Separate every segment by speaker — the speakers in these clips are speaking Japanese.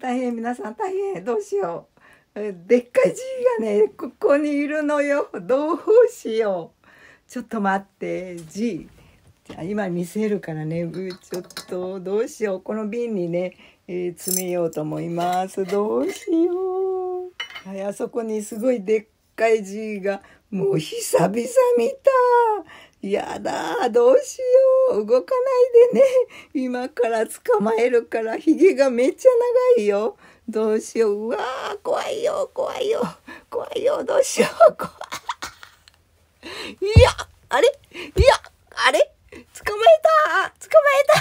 Speaker 1: 大変皆さん大変どうしよう。でっかい G がねここにいるのよ。どうしよう。ちょっと待って G じゃあ今見せるからね。ちょっとどうしよう。この瓶にね、えー、詰めようと思います。どうしよう。はいあそこにすごいでっかい G が。もう久々見た。やだどうしよう。動かないでね。今から捕まえるからひげがめっちゃ長いよ。どうしよう。うわー怖いよ。怖いよ。怖いよ。どうしよう。怖い。いやあれ？いやあれ？捕まえた。捕まえた。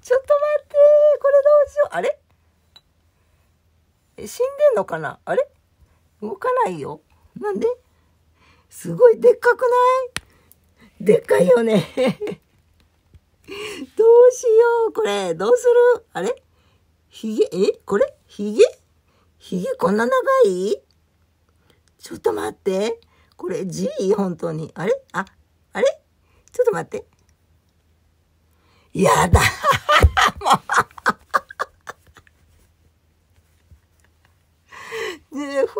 Speaker 1: ちょっと待って。これどうしよう。あれ？死んでんのかな？あれ？動かないよ。なんで？すごいでっかくない？でっかいよね。どうしようこれ。どうする？あれ？ひげ？え？これ？ひげ？ひげ？こんな長い？ちょっと待って。これ G? 本当に。あれ？あ、あれ？ちょっと待って。やだ。も うね、笛で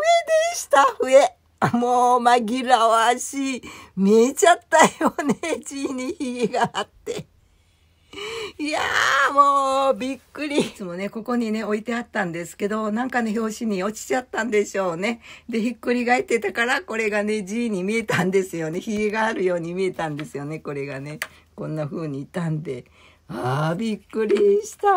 Speaker 1: した、笛。もう紛らわしい。見えちゃったよね、G にひげがあって。いやーもうびっくり。いつもね、ここにね、置いてあったんですけど、なんかの表紙に落ちちゃったんでしょうね。で、ひっくり返ってたから、これがね、G に見えたんですよね。ひげがあるように見えたんですよね、これがね。こんな風にいたんで。あー、びっくりした